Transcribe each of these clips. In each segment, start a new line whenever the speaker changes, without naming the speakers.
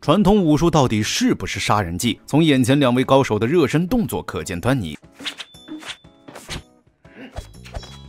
传统武术到底是不是杀人技？从眼前两位高手的热身动作可见端倪。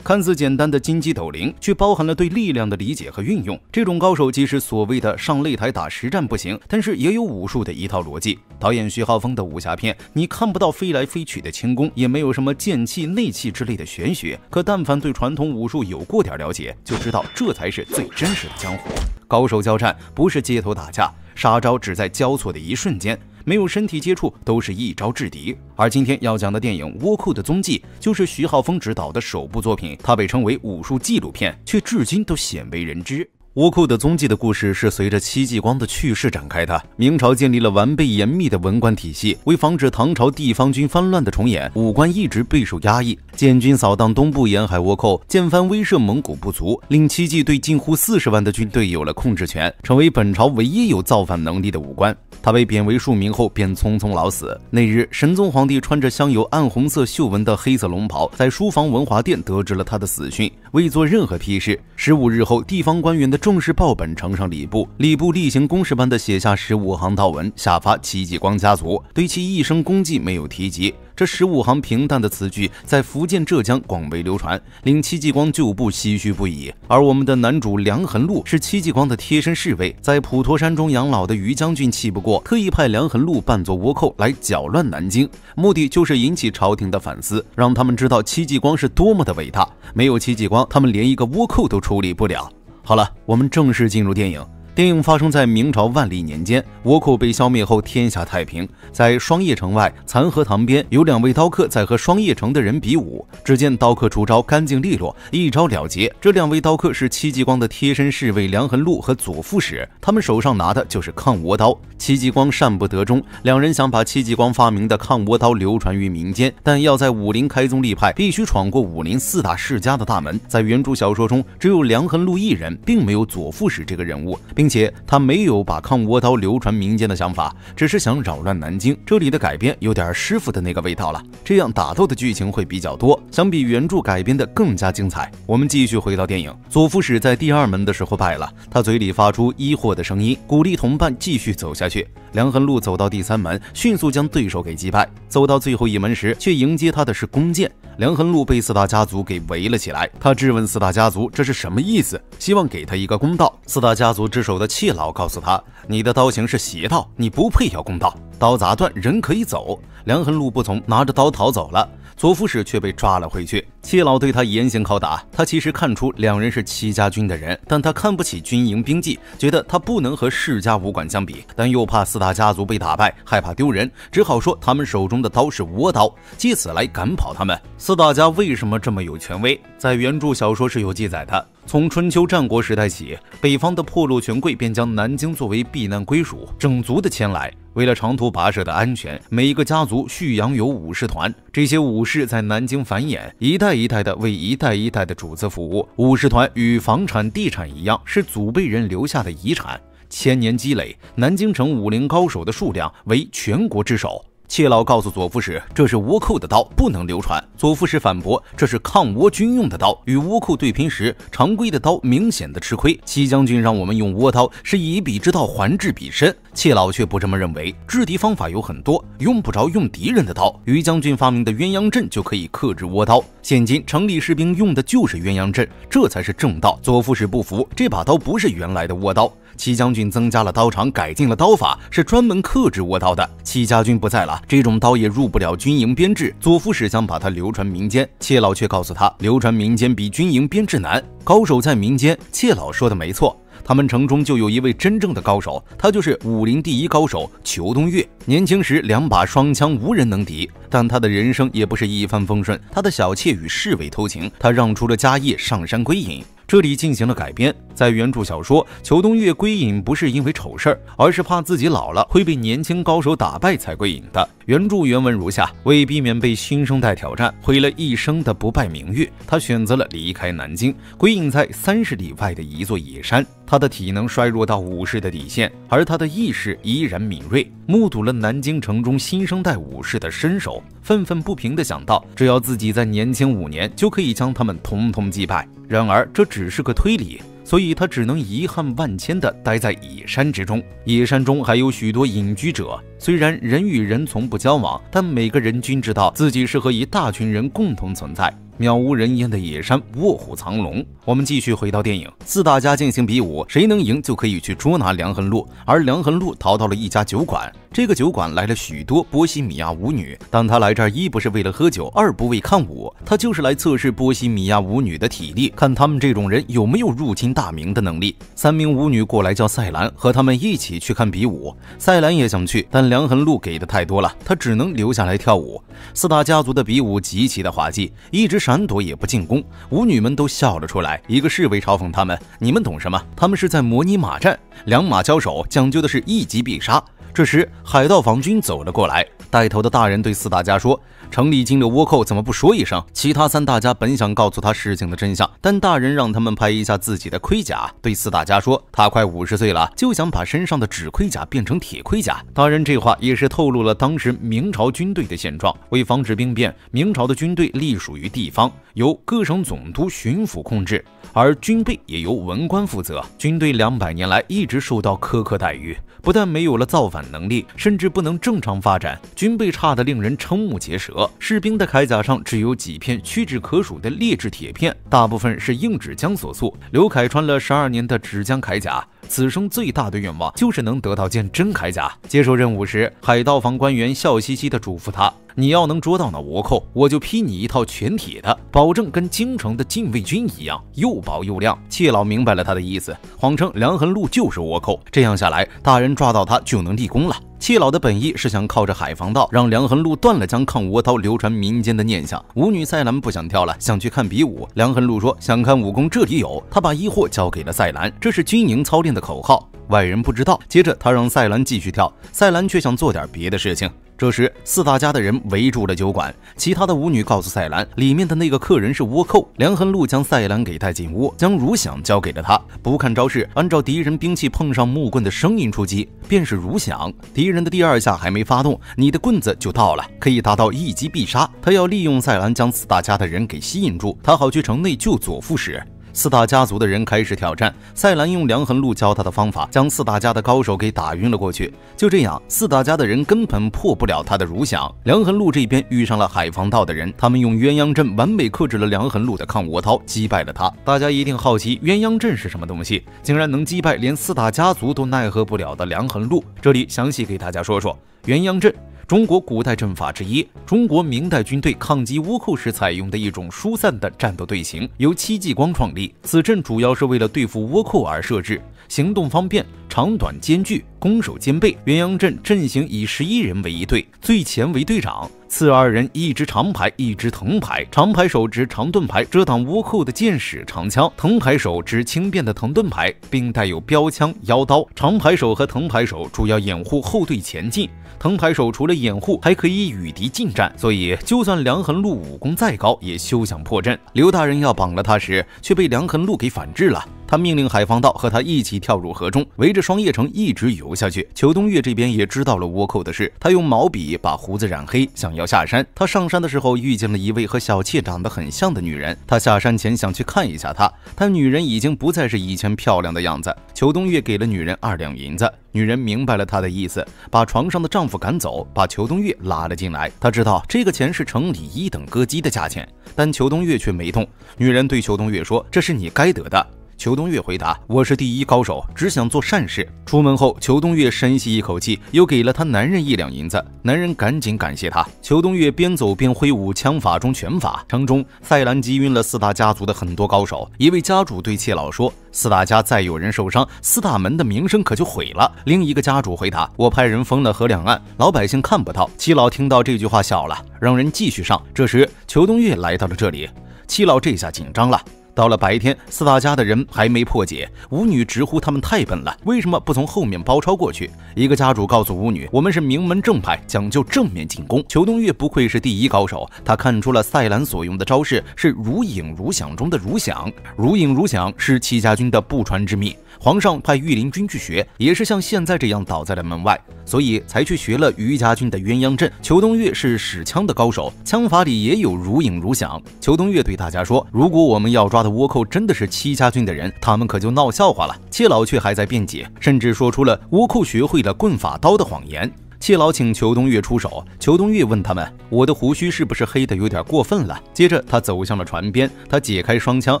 看似简单的金鸡斗灵，却包含了对力量的理解和运用。这种高手即使所谓的上擂台打实战不行，但是也有武术的一套逻辑。导演徐浩峰的武侠片，你看不到飞来飞去的轻功，也没有什么剑气、内气之类的玄学。可但凡对传统武术有过点了解，就知道这才是最真实的江湖。高手交战不是街头打架，杀招只在交错的一瞬间。没有身体接触，都是一招制敌。而今天要讲的电影《倭寇的踪迹》就是徐浩峰执导的首部作品，它被称为武术纪录片，却至今都鲜为人知。倭寇的踪迹的故事是随着戚继光的去世展开的。明朝建立了完备严密的文官体系，为防止唐朝地方军翻乱的重演，武官一直备受压抑。建军扫荡东部沿海倭寇，建藩威慑蒙古部族，令戚继对近乎四十万的军队有了控制权，成为本朝唯一有造反能力的武官。他被贬为庶民后，便匆匆老死。那日，神宗皇帝穿着镶有暗红色绣纹的黑色龙袍，在书房文华殿得知了他的死讯，未做任何批示。十五日后，地方官员的正式报本呈上礼部，礼部例行公事般的写下十五行道文，下发戚继光家族，对其一生功绩没有提及。这十五行平淡的词句在福建、浙江广为流传，令戚继光旧部唏嘘不已。而我们的男主梁衡禄是戚继光的贴身侍卫，在普陀山中养老的于将军气不过，特意派梁衡禄扮作倭寇来搅乱南京，目的就是引起朝廷的反思，让他们知道戚继光是多么的伟大。没有戚继光，他们连一个倭寇都处理不了。好了，我们正式进入电影。电影发生在明朝万历年间，倭寇被消灭后，天下太平。在双叶城外残荷塘边，有两位刀客在和双叶城的人比武。只见刀客出招干净利落，一招了结。这两位刀客是戚继光的贴身侍卫梁衡禄和左副使，他们手上拿的就是抗倭刀。戚继光善不得中，两人想把戚继光发明的抗倭刀流传于民间，但要在武林开宗立派，必须闯过武林四大世家的大门。在原著小说中，只有梁衡禄一人，并没有左副使这个人物，并。且他没有把抗倭刀流传民间的想法，只是想扰乱南京。这里的改编有点师傅的那个味道了，这样打斗的剧情会比较多，相比原著改编的更加精彩。我们继续回到电影，左副使在第二门的时候败了，他嘴里发出疑惑的声音，鼓励同伴继续走下去。梁衡禄走到第三门，迅速将对手给击败。走到最后一门时，却迎接他的是弓箭。梁衡禄被四大家族给围了起来，他质问四大家族这是什么意思，希望给他一个公道。四大家族之首的气老告诉他：“你的刀行是邪道，你不配要公道。刀砸断，人可以走。”梁衡路不从，拿着刀逃走了。左副使却被抓了回去，戚老对他严刑拷打。他其实看出两人是戚家军的人，但他看不起军营兵技，觉得他不能和世家武馆相比，但又怕四大家族被打败，害怕丢人，只好说他们手中的刀是倭刀，借此来赶跑他们。四大家为什么这么有权威？在原著小说是有记载的。从春秋战国时代起，北方的破落权贵便将南京作为避难归属，整族的迁来。为了长途跋涉的安全，每一个家族蓄养有武士团。这些武士在南京繁衍，一代一代的为一代一代的主子服务。武士团与房产、地产一样，是祖辈人留下的遗产。千年积累，南京城武林高手的数量为全国之首。谢老告诉左副使，这是倭寇的刀，不能流传。左副使反驳，这是抗倭军用的刀，与倭寇对拼时，常规的刀明显的吃亏。戚将军让我们用倭刀，是以彼之道还治彼身。谢老却不这么认为，制敌方法有很多，用不着用敌人的刀。于将军发明的鸳鸯阵就可以克制倭刀。现今城里士兵用的就是鸳鸯阵，这才是正道。左副使不服，这把刀不是原来的倭刀。戚将军增加了刀长，改进了刀法，是专门克制倭刀的。戚家军不在了，这种刀也入不了军营编制。左副使想把它流传民间，切老却告诉他，流传民间比军营编制难，高手在民间。切老说的没错，他们城中就有一位真正的高手，他就是武林第一高手裘东岳。年轻时两把双枪无人能敌，但他的人生也不是一帆风顺。他的小妾与侍卫偷情，他让出了家业，上山归隐。这里进行了改编，在原著小说，裘东岳归隐不是因为丑事儿，而是怕自己老了会被年轻高手打败才归隐的。原著原文如下：为避免被新生代挑战，毁了一生的不败名誉，他选择了离开南京，归隐在三十里外的一座野山。他的体能衰弱到武士的底线，而他的意识依然敏锐，目睹了南京城中新生代武士的身手，愤愤不平地想到，只要自己再年轻五年，就可以将他们统统击败。然而，这只是个推理。所以他只能遗憾万千地待在野山之中。野山中还有许多隐居者，虽然人与人从不交往，但每个人均知道自己是和一大群人共同存在。渺无人烟的野山，卧虎藏龙。我们继续回到电影，四大家进行比武，谁能赢就可以去捉拿梁恒禄。而梁恒禄逃到了一家酒馆，这个酒馆来了许多波西米亚舞女，但他来这儿一不是为了喝酒，二不为看舞，他就是来测试波西米亚舞女的体力，看他们这种人有没有入侵大明的能力。三名舞女过来叫赛兰和他们一起去看比武，赛兰也想去，但梁恒禄给的太多了，他只能留下来跳舞。四大家族的比武极其的滑稽，一直是。闪躲也不进攻，舞女们都笑了出来。一个侍卫嘲讽他们：“你们懂什么？他们是在模拟马战，两马交手讲究的是一击必杀。”这时，海盗防军走了过来。带头的大人对四大家说：“城里进了倭寇，怎么不说一声？”其他三大家本想告诉他事情的真相，但大人让他们拍一下自己的盔甲，对四大家说：“他快五十岁了，就想把身上的纸盔甲变成铁盔甲。”大人这话也是透露了当时明朝军队的现状。为防止兵变，明朝的军队隶属于地方，由各省总督、巡抚控制，而军备也由文官负责。军队两百年来一直受到苛刻待遇，不但没有了造反能力，甚至不能正常发展。军备差得令人瞠目结舌，士兵的铠甲上只有几片屈指可数的劣质铁片，大部分是硬纸浆所塑。刘凯穿了十二年的纸浆铠甲，此生最大的愿望就是能得到件真铠甲。接受任务时，海盗房官员笑嘻嘻地嘱咐他。你要能捉到那倭寇，我就批你一套全铁的，保证跟京城的禁卫军一样，又薄又亮。谢老明白了他的意思，谎称梁恒禄就是倭寇，这样下来，大人抓到他就能立功了。戚老的本意是想靠着海防道让梁恒禄断了将抗倭刀流传民间的念想。舞女赛兰不想跳了，想去看比武。梁恒禄说想看武功，这里有。他把衣货交给了赛兰，这是军营操练的口号，外人不知道。接着他让赛兰继续跳，赛兰却想做点别的事情。这时，四大家的人围住了酒馆。其他的舞女告诉赛兰，里面的那个客人是倭寇。梁恒禄将赛兰给带进屋，将如响交给了他。不看招式，按照敌人兵器碰上木棍的声音出击，便是如响。敌人的第二下还没发动，你的棍子就到了，可以达到一击必杀。他要利用赛兰将四大家的人给吸引住，他好去城内救左副使。四大家族的人开始挑战，赛兰用梁恒禄教他的方法，将四大家的高手给打晕了过去。就这样，四大家的人根本破不了他的如想。梁恒禄这边遇上了海防道的人，他们用鸳鸯阵完美克制了梁恒禄的抗倭刀，击败了他。大家一定好奇鸳鸯阵是什么东西，竟然能击败连四大家族都奈何不了的梁恒禄。这里详细给大家说说鸳鸯阵。中国古代阵法之一，中国明代军队抗击倭寇时采用的一种疏散的战斗队形，由戚继光创立。此阵主要是为了对付倭寇而设置，行动方便，长短兼具，攻守兼备。鸳鸯阵阵型以十一人为一队，最前为队长。次二人一支长排，一支藤排。长排手执长盾牌，遮挡倭寇的箭矢、长枪；藤牌手执轻便的藤盾牌，并带有标枪、腰刀。长牌手和藤牌手主要掩护后队前进。藤牌手除了掩护，还可以与敌近战，所以就算梁恒禄武功再高，也休想破阵。刘大人要绑了他时，却被梁恒禄给反制了。他命令海防道和他一起跳入河中，围着双叶城一直游下去。裘东岳这边也知道了倭寇的事，他用毛笔把胡子染黑，想要下山。他上山的时候遇见了一位和小妾长得很像的女人，他下山前想去看一下她，但女人已经不再是以前漂亮的样子。裘东岳给了女人二两银子，女人明白了他的意思，把床上的丈夫赶走，把裘东岳拉了进来。他知道这个钱是城里一等歌姬的价钱，但裘东岳却没动。女人对裘东岳说：“这是你该得的。”裘东岳回答：“我是第一高手，只想做善事。”出门后，裘东岳深吸一口气，又给了他男人一两银子。男人赶紧感谢他。裘东岳边走边挥舞枪法中拳法。城中，赛兰击晕了四大家族的很多高手。一位家主对妾老说：“四大家再有人受伤，四大门的名声可就毁了。”另一个家主回答：“我派人封了河两岸，老百姓看不到。”七老听到这句话笑了，让人继续上。这时，裘东岳来到了这里，七老这下紧张了。到了白天，四大家的人还没破解，舞女直呼他们太笨了，为什么不从后面包抄过去？一个家主告诉舞女：“我们是名门正派，讲究正面进攻。”裘东岳不愧是第一高手，他看出了赛兰所用的招式是如影如响中的如响，如影如响是戚家军的不传之秘。皇上派御林军去学，也是像现在这样倒在了门外。所以才去学了于家军的鸳鸯阵。裘东岳是使枪的高手，枪法里也有如影如响。裘东岳对大家说：“如果我们要抓到倭寇真的是戚家军的人，他们可就闹笑话了。”戚老却还在辩解，甚至说出了倭寇学会了棍法刀的谎言。戚老请裘东岳出手，裘东岳问他们：“我的胡须是不是黑的有点过分了？”接着他走向了船边，他解开双枪，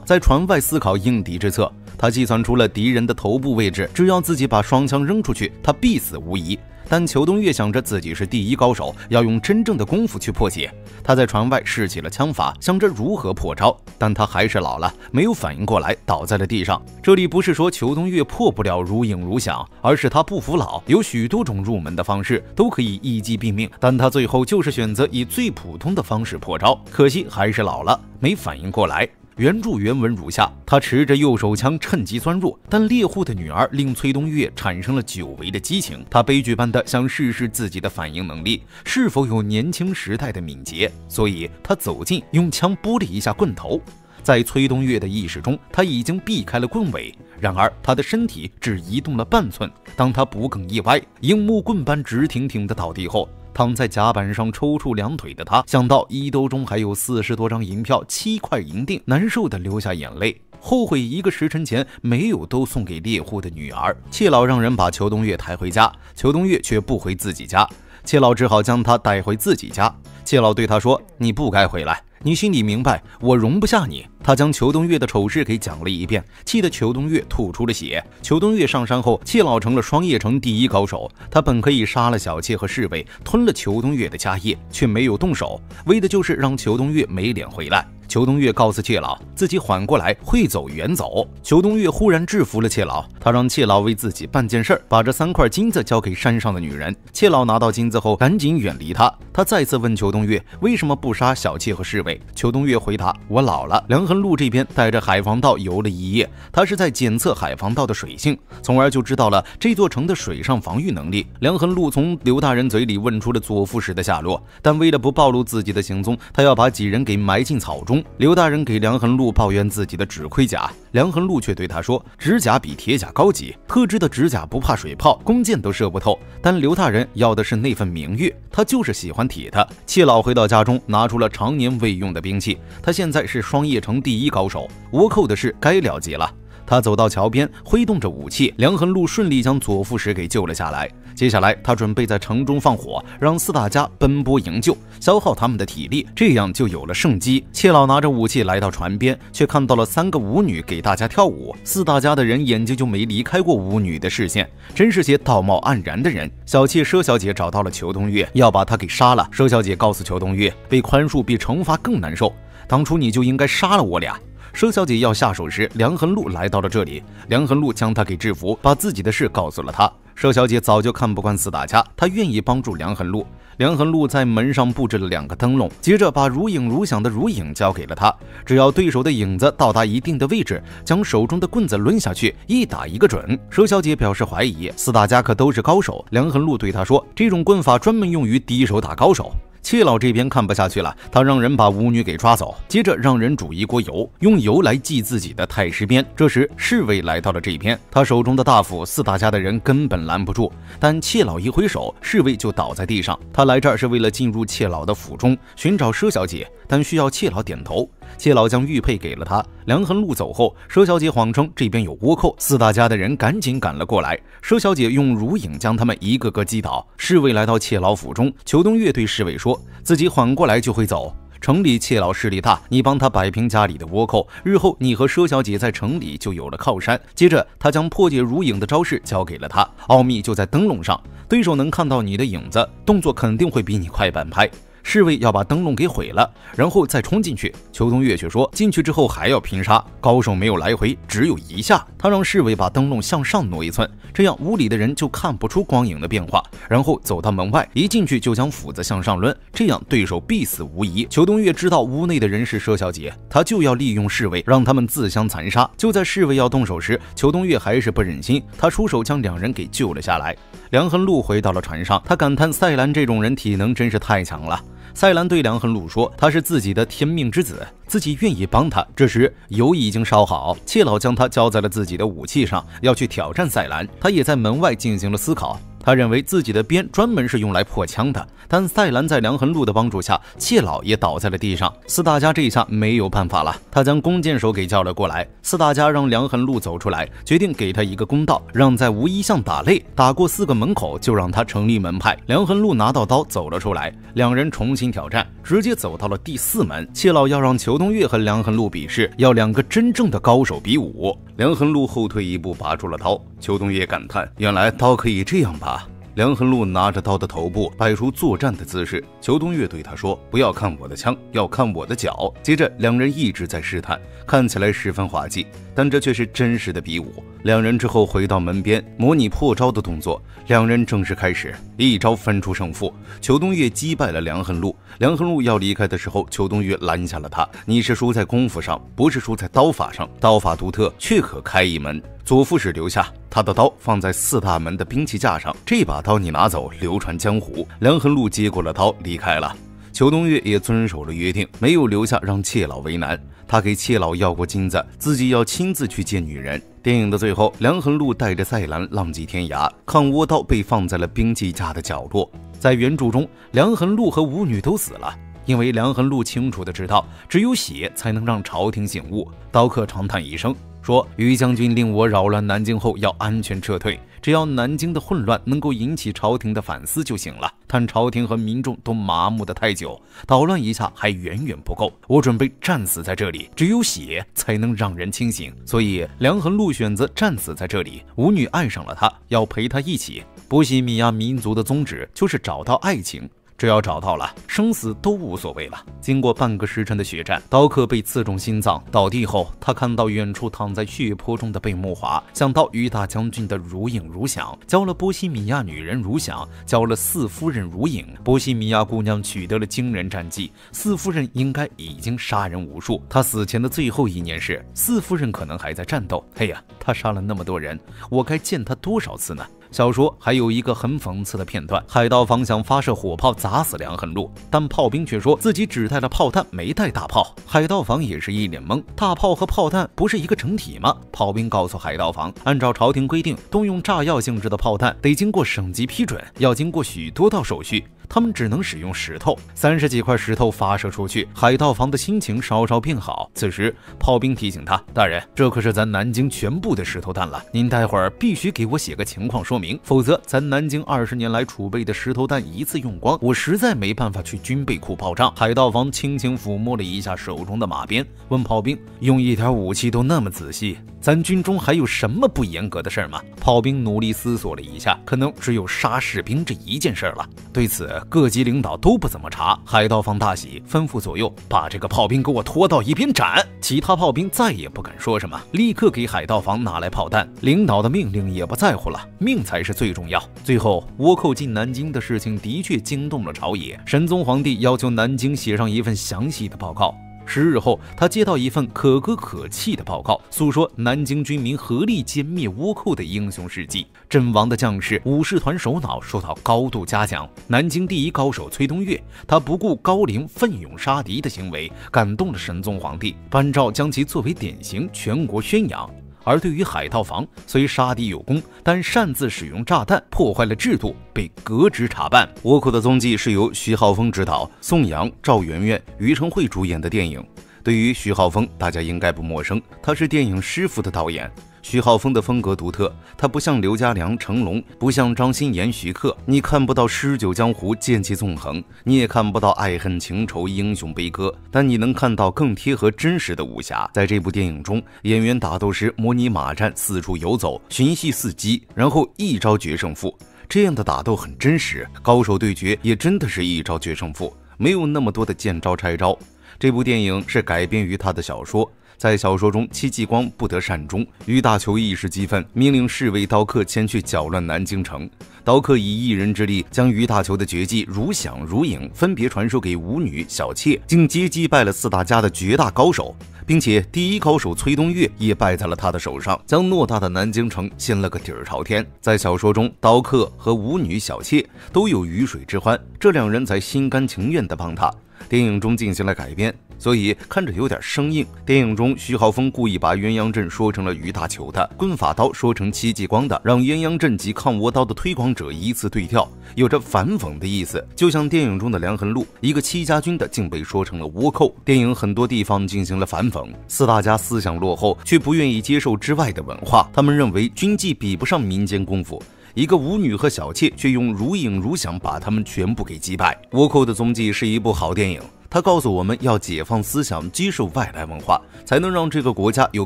在船外思考应敌之策。他计算出了敌人的头部位置，只要自己把双枪扔出去，他必死无疑。但裘东岳想着自己是第一高手，要用真正的功夫去破解。他在船外试起了枪法，想着如何破招，但他还是老了，没有反应过来，倒在了地上。这里不是说裘东岳破不了如影如响，而是他不服老，有许多种入门的方式都可以一击毙命，但他最后就是选择以最普通的方式破招，可惜还是老了，没反应过来。原著原文如下：他持着右手枪，趁机钻入，但猎户的女儿令崔东岳产生了久违的激情。他悲剧般的想试试自己的反应能力是否有年轻时代的敏捷，所以他走近，用枪拨了一下棍头。在崔东岳的意识中，他已经避开了棍尾，然而他的身体只移动了半寸。当他脖梗一歪，樱木棍般直挺挺的倒地后。躺在甲板上抽搐两腿的他，想到衣兜中还有四十多张银票、七块银锭，难受的流下眼泪，后悔一个时辰前没有都送给猎户的女儿。谢老让人把裘东月抬回家，裘东月却不回自己家，谢老只好将他带回自己家。谢老对他说：“你不该回来。”你心里明白，我容不下你。他将裘东月的丑事给讲了一遍，气得裘东月吐出了血。裘东月上山后，谢老成了双叶城第一高手。他本可以杀了小妾和侍卫，吞了裘东月的家业，却没有动手，为的就是让裘东月没脸回来。裘东月告诉谢老，自己缓过来会走远走。裘东月忽然制服了谢老，他让谢老为自己办件事，把这三块金子交给山上的女人。谢老拿到金子后，赶紧远离他。他再次问裘东月为什么不杀小妾和侍卫。裘东月回答：“我老了。”两衡禄这边带着海防道游了一夜，他是在检测海防道的水性，从而就知道了这座城的水上防御能力。梁衡禄从刘大人嘴里问出了左副使的下落，但为了不暴露自己的行踪，他要把几人给埋进草中。刘大人给梁衡禄抱怨自己的纸盔甲，梁衡禄却对他说：“指甲比铁甲高级，特制的指甲不怕水泡，弓箭都射不透。”但刘大人要的是那份名誉，他就是喜欢铁的。戚老回到家中，拿出了常年未用的兵器，他现在是双叶城第一高手，倭寇的事该了结了。他走到桥边，挥动着武器，梁衡禄顺利将左副使给救了下来。接下来，他准备在城中放火，让四大家奔波营救，消耗他们的体力，这样就有了胜机。谢老拿着武器来到船边，却看到了三个舞女给大家跳舞。四大家的人眼睛就没离开过舞女的视线，真是些道貌岸然的人。小妾佘小姐找到了裘东岳，要把他给杀了。佘小姐告诉裘东岳，被宽恕比惩罚更难受，当初你就应该杀了我俩。佘小姐要下手时，梁恒禄来到了这里，梁恒禄将她给制服，把自己的事告诉了他。佘小姐早就看不惯四大家，她愿意帮助梁恒禄。梁恒禄在门上布置了两个灯笼，接着把如影如响的如影交给了他。只要对手的影子到达一定的位置，将手中的棍子抡下去，一打一个准。佘小姐表示怀疑，四大家可都是高手。梁恒禄对她说：“这种棍法专门用于低手打高手。”妾老这边看不下去了，他让人把舞女给抓走，接着让人煮一锅油，用油来祭自己的太师鞭。这时侍卫来到了这边，他手中的大斧四大家的人根本拦不住，但妾老一挥手，侍卫就倒在地上。他来这儿是为了进入妾老的府中寻找佘小姐，但需要谢老点头。谢老将玉佩给了他。梁恒禄走后，佘小姐谎称这边有倭寇，四大家的人赶紧赶了过来。佘小姐用如影将他们一个个击倒。侍卫来到谢老府中，裘东岳对侍卫说自己缓过来就会走。城里谢老势力大，你帮他摆平家里的倭寇，日后你和佘小姐在城里就有了靠山。接着，他将破解如影的招式交给了他，奥秘就在灯笼上，对手能看到你的影子，动作肯定会比你快半拍。侍卫要把灯笼给毁了，然后再冲进去。裘东岳却说，进去之后还要拼杀，高手没有来回，只有一下。他让侍卫把灯笼向上挪一寸，这样屋里的人就看不出光影的变化。然后走到门外，一进去就将斧子向上抡，这样对手必死无疑。裘东岳知道屋内的人是佘小姐，他就要利用侍卫让他们自相残杀。就在侍卫要动手时，裘东岳还是不忍心，他出手将两人给救了下来。梁恒禄回到了船上，他感叹赛兰这种人体能真是太强了。赛兰对梁恒禄说：“他是自己的天命之子，自己愿意帮他。”这时油已经烧好，谢老将他交在了自己的武器上，要去挑战赛兰。他也在门外进行了思考。他认为自己的鞭专门是用来破枪的。但赛兰在梁恒禄的帮助下，谢老也倒在了地上。四大家这一下没有办法了，他将弓箭手给叫了过来。四大家让梁恒禄走出来，决定给他一个公道，让在无一巷打擂，打过四个门口就让他成立门派。梁恒禄拿到刀走了出来，两人重新挑战，直接走到了第四门。谢老要让裘东岳和梁恒禄比试，要两个真正的高手比武。梁恒禄后退一步，拔出了刀。裘东岳感叹：原来刀可以这样拔。梁恒禄拿着刀的头部摆出作战的姿势，裘东岳对他说：“不要看我的枪，要看我的脚。”接着，两人一直在试探，看起来十分滑稽，但这却是真实的比武。两人之后回到门边，模拟破招的动作。两人正式开始，一招分出胜负。裘东岳击败了梁恒禄。梁恒禄要离开的时候，裘东岳拦下了他：“你是输在功夫上，不是输在刀法上。刀法独特，却可开一门。”左副使留下他的刀，放在四大门的兵器架上。这把刀你拿走，流传江湖。梁恒禄接过了刀，离开了。裘东岳也遵守了约定，没有留下让妾老为难。他给妾老要过金子，自己要亲自去见女人。电影的最后，梁恒禄带着赛兰浪迹天涯，抗倭刀被放在了兵器架的角落。在原著中，梁恒禄和舞女都死了，因为梁恒禄清楚的知道，只有血才能让朝廷醒悟。刀客长叹一声。说于将军令我扰乱南京后要安全撤退，只要南京的混乱能够引起朝廷的反思就行了。但朝廷和民众都麻木的太久，捣乱一下还远远不够。我准备战死在这里，只有血才能让人清醒。所以梁恒禄选择战死在这里。舞女爱上了他，要陪他一起。波西米亚民族的宗旨就是找到爱情。只要找到了，生死都无所谓了。经过半个时辰的血战，刀客被刺中心脏倒地后，他看到远处躺在血泊中的贝木华，想到于大将军的如影如响，教了波西米亚女人如响，教了四夫人如影。波西米亚姑娘取得了惊人战绩，四夫人应该已经杀人无数。她死前的最后一年是：四夫人可能还在战斗。哎呀，她杀了那么多人，我该见她多少次呢？小说还有一个很讽刺的片段：海盗房想发射火炮砸死梁恒禄，但炮兵却说自己只带了炮弹，没带大炮。海盗房也是一脸懵，大炮和炮弹不是一个整体吗？炮兵告诉海盗房，按照朝廷规定，动用炸药性质的炮弹得经过省级批准，要经过许多道手续。他们只能使用石头，三十几块石头发射出去。海盗房的心情稍稍变好。此时，炮兵提醒他：“大人，这可是咱南京全部的石头弹了，您待会儿必须给我写个情况说明，否则咱南京二十年来储备的石头弹一次用光，我实在没办法去军备库报账。”海盗房轻轻抚摸了一下手中的马鞭，问炮兵：“用一点武器都那么仔细，咱军中还有什么不严格的事吗？”炮兵努力思索了一下，可能只有杀士兵这一件事了。对此，各级领导都不怎么查，海盗房大喜，吩咐左右把这个炮兵给我拖到一边斩。其他炮兵再也不敢说什么，立刻给海盗房拿来炮弹。领导的命令也不在乎了，命才是最重要。最后，倭寇进南京的事情的确惊动了朝野，神宗皇帝要求南京写上一份详细的报告。十日后，他接到一份可歌可泣的报告，诉说南京军民合力歼灭倭寇的英雄事迹。阵亡的将士武士团首脑受到高度嘉奖。南京第一高手崔东岳，他不顾高龄奋勇杀敌的行为，感动了神宗皇帝，颁诏将其作为典型，全国宣扬。而对于海盗房，虽杀敌有功，但擅自使用炸弹破坏了制度，被革职查办。《倭寇的踪迹》是由徐浩峰执导，宋阳、赵媛媛、于承惠主演的电影。对于徐浩峰，大家应该不陌生，他是电影《师傅》的导演。徐浩峰的风格独特，他不像刘家良、成龙，不像张鑫炎、徐克，你看不到诗酒江湖、剑气纵横，你也看不到爱恨情仇、英雄悲歌，但你能看到更贴合真实的武侠。在这部电影中，演员打斗时模拟马战，四处游走，寻隙伺机，然后一招决胜负。这样的打斗很真实，高手对决也真的是一招决胜负，没有那么多的见招拆招。这部电影是改编于他的小说。在小说中，戚继光不得善终，于大球一时激愤，命令侍卫刀客前去搅乱南京城。刀客以一人之力，将于大球的绝技如响如影分别传授给舞女、小妾，竟皆击败了四大家的绝大高手，并且第一高手崔东岳也败在了他的手上，将偌大的南京城掀了个底儿朝天。在小说中，刀客和舞女、小妾都有鱼水之欢，这两人才心甘情愿地帮他。电影中进行了改编。所以看着有点生硬。电影中，徐浩峰故意把鸳鸯阵说成了于大球的，棍法刀说成戚继光的，让鸳鸯阵及抗倭刀的推广者依次对调，有着反讽的意思。就像电影中的梁衡禄，一个戚家军的竟被说成了倭寇。电影很多地方进行了反讽，四大家思想落后，却不愿意接受之外的文化。他们认为军纪比不上民间功夫。一个舞女和小妾，却用如影如响把他们全部给击败。倭寇的踪迹是一部好电影，它告诉我们要解放思想，接受外来文化，才能让这个国家有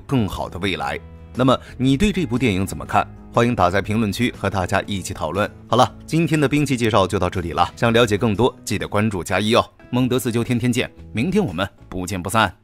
更好的未来。那么你对这部电影怎么看？欢迎打在评论区和大家一起讨论。好了，今天的兵器介绍就到这里了。想了解更多，记得关注加一哦。孟德四九天天见，明天我们不见不散。